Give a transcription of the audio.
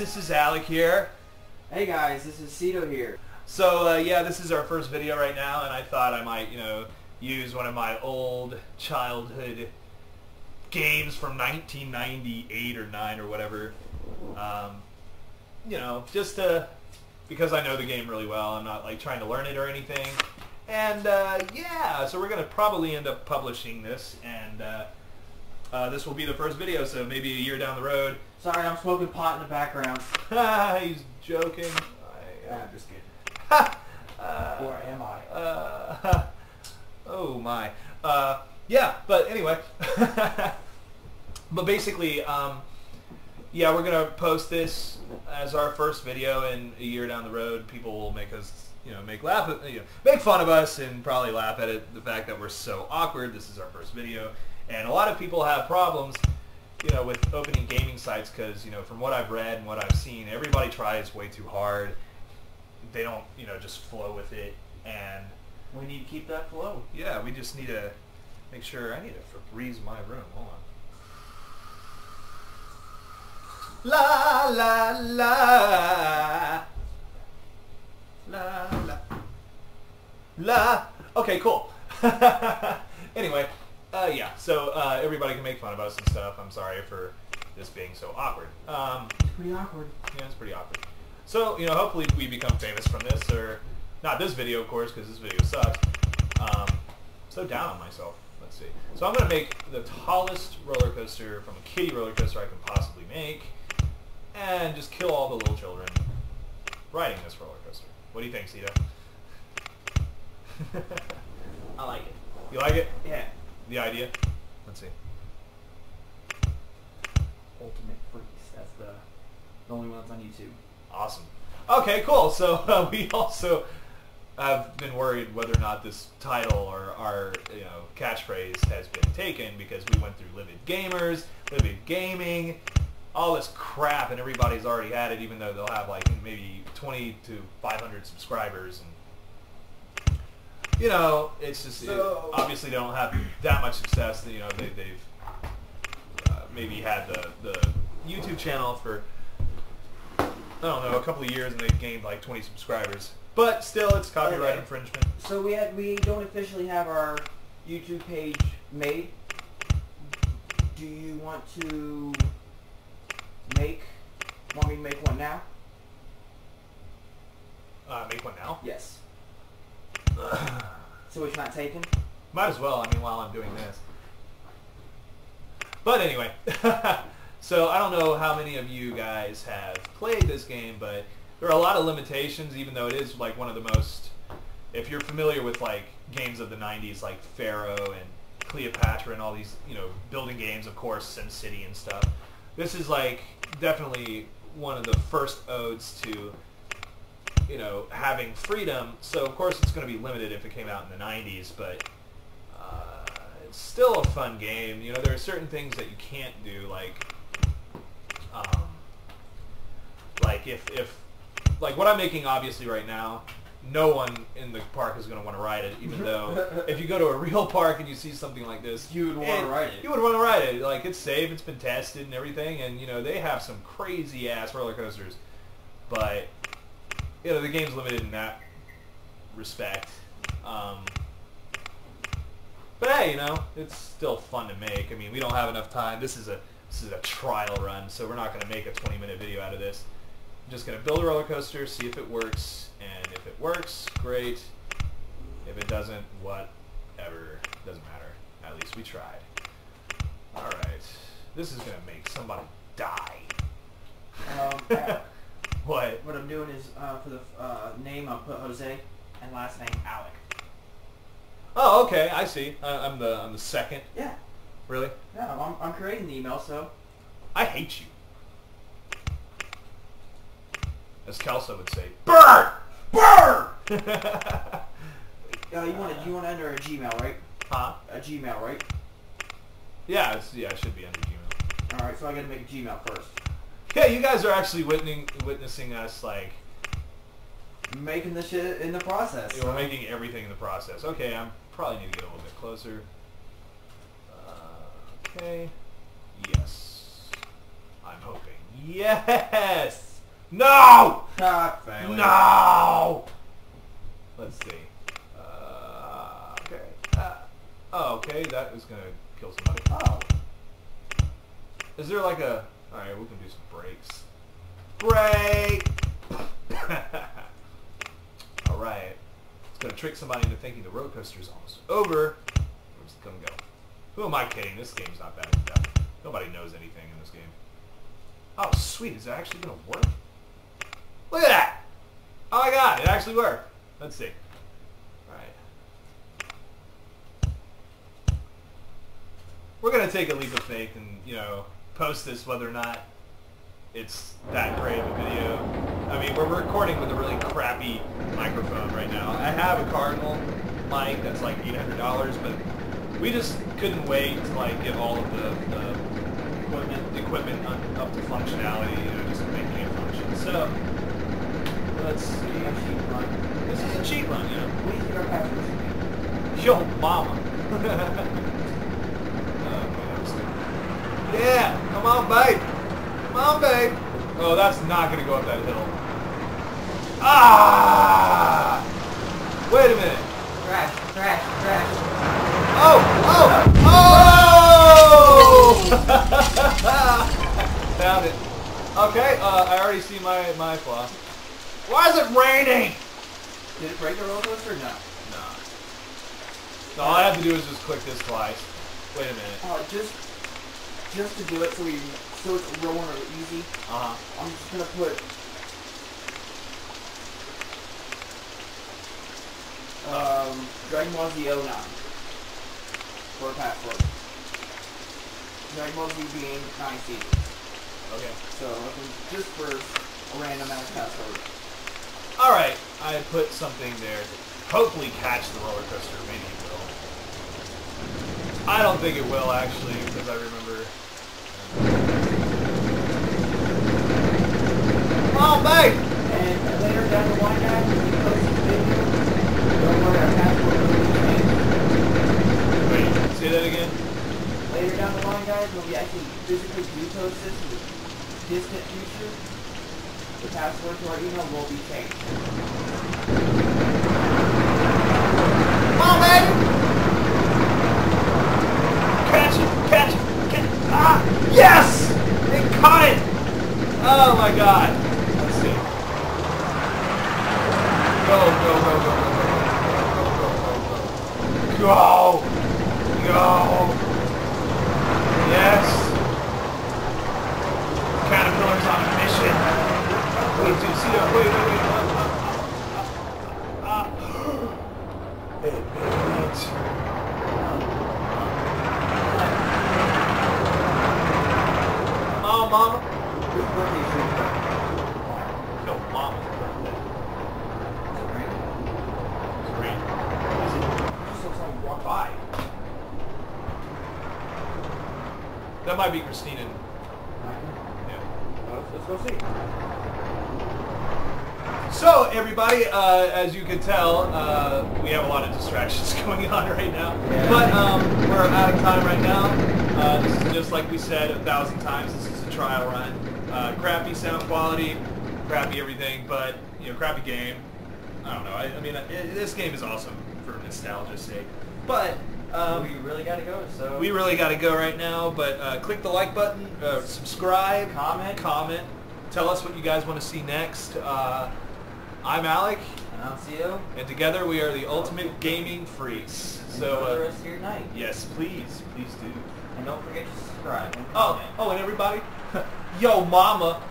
this is Alec here. Hey guys, this is Cito here. So uh, yeah, this is our first video right now, and I thought I might, you know, use one of my old childhood games from 1998 or 9 or whatever. Um, you know, just to, because I know the game really well. I'm not like trying to learn it or anything. And uh, yeah, so we're going to probably end up publishing this, and uh, uh, this will be the first video, so maybe a year down the road. Sorry, I'm smoking pot in the background. He's joking. I, I'm just kidding. uh, Or am I? uh, oh my. Uh, yeah, but anyway. but basically, um, yeah, we're gonna post this as our first video, and a year down the road, people will make us, you know, make laugh, at, you know, make fun of us, and probably laugh at it, the fact that we're so awkward. This is our first video, and a lot of people have problems, you know, with opening gaming sites because, you know, from what I've read and what I've seen, everybody tries way too hard. They don't, you know, just flow with it, and We need to keep that flow. yeah, we just need to make sure. I need to Febreze my room. Hold on. La la la. La la. La. Okay, cool. anyway, uh, yeah. So uh, everybody can make fun of us and stuff. I'm sorry for this being so awkward. Um, Pretty awkward. yeah, it's pretty awkward. So, you know, hopefully we become famous from this, or not this video, of course, because this video sucks. Um, so down on myself. Let's see. So I'm going to make the tallest roller coaster from a kiddie roller coaster I can possibly make, and just kill all the little children riding this roller coaster. What do you think, Cito? I like it. You like it? Yeah. The idea? Let's see. Ultimate Freaks. That's the, the only one that's on YouTube. Awesome. Okay, cool. So uh, we also have been worried whether or not this title or our you know catchphrase has been taken because we went through Livid Gamers, Livid Gaming, all this crap, and everybody's already had it, even though they'll have like maybe 20 to 500 subscribers, and you know it's just So- obviously they don't have that much success. That, you know they, they've uh, maybe had the the YouTube channel for I don't know, a couple of years and they've gained like 20 subscribers. But still, it's copyright Okay. infringement. So we had we don't officially have our YouTube page made. Do you want to make? Want me to make one now? Uh, make one now. Yes. So it's not taken. Might as well, I mean, while I'm doing this. But anyway, so I don't know how many of you guys have played this game, but there are a lot of limitations, even though it is like one of the most, if you're familiar with like games of the 90s like Pharaoh and Cleopatra and all these, you know, building games, of course, SimCity and stuff. This is like definitely one of the first odes to you know, having freedom. So of course it's going to be limited if it came out in the 90s, but uh, it's still a fun game. You know, there are certain things that you can't do, like, um, like if if like what I'm making obviously right now. No one in the park is going to want to ride it, even though if you go to a real park and you see something like this, You would wanna ride it. You would want to ride it. Like it's safe, it's been tested and everything, and you know they have some crazy ass roller coasters, but you know the game's limited in that respect. Um, but hey, you know it's still fun to make. I mean, we don't have enough time. This is a this is a trial run, so we're not going to make a 20 minute video out of this. I'm just going to build a roller coaster, see if it works, and if it works, great. If it doesn't, whatever. Doesn't matter. At least we tried. All right. This is going to make somebody die. Um, uh, What? I'm doing is uh, for the uh, name I'll put Jose and last name Alec. Oh, okay. I see. I, I'm the I'm the second. Yeah. Really? Yeah. I'm, I'm creating the email, so I hate you. As Kelso would say, burn, burn. uh, you want to you want to enter a Gmail, right? huh? A Gmail, right? Yeah, it's, yeah, it should be under Gmail. All right. So I got to make a Gmail first. Yeah, you guys are actually witnessing witnessing us like Making the shit in the process. we're making everything in the process. Okay, I'm probably need to get a little bit closer. Uh, okay. Yes. I'm hoping. Yes! No! Ah. No! Let's see. Uh, okay. Uh, oh, okay. That is going to kill somebody. Oh. Is there like a... Alright, we can do some breaks. Break! Alright. It's going to trick somebody into thinking the roller coaster is almost over. Where's going to go? Who am I kidding? This game's not bad that. Nobody knows anything in this game. Oh, sweet. Is it actually going to work? Look at that! Oh my god, it actually worked. Let's see. Alright. We're going to take a leap of faith and, you know, post this whether or not it's that great of a video. I mean, we're recording with a really crappy microphone right now. I have a Cardinal mic that's like $800, but we just couldn't wait to like get all of the, the equipment, equipment un- up to functionality, you know, just making it function. So, let's see. A cheat run. This is a cheat run, you know. You think our password should be? Yo, mama. Uh, okay, that was stupid. yeah, on, babe. Come on, babe. Oh, that's not going to go up that hill. Ah! Wait a minute. Crash, crash, crash. Oh! Oh! Oh! Found it. Okay, uh, I already see my, my flaw. Why is it raining? Did it break the roller coaster? No. Nah. So all I have to do is just click this twice. Wait a minute. Uh, just, just to do it so we, so it's a real one or easy. Uh-huh. I'm just gonna put um, Dragon Ball Z 09 for a password. Dragon Ball Z being 9 seasons. Okay. So just for a random ass password. All right, I put something there to hopefully catch the roller coaster. Maybe it will. I don't think it will actually, because I remember. Oh, babe! And later down the line, guys, when we post this video, don't worry, our password will be changed. Wait, say that again. Later down the line, guys, when we actually physically do post this in the distant future, the password to our email will be changed. Come on, babe! Catch it! Catch it! Catch it! Ah! Yes! They caught it! Oh my god! That might be Christina. Yeah. Let's go see. So, everybody, uh, as you can tell, uh, we have a lot of distractions going on right now. Yeah. But um, we're out of time right now. Uh, this is just like we said a thousand times. This is a trial run. Uh, crappy sound quality, crappy everything, but you know, crappy game. I don't know. I, I mean, it, this game is awesome for nostalgia's sake. But um, we really gotta go, so. we really got to go right now, but uh, click the like button, uh, subscribe, Comment. comment, tell us what you guys want to see next. Uh, I'm Alec, And I'll see you. and together we are the Ultimate Gaming Freaks. So, Enjoy the uh, rest of your night. yes, please, please do. And don't forget to subscribe. and Oh, oh, and everybody, yo, mama,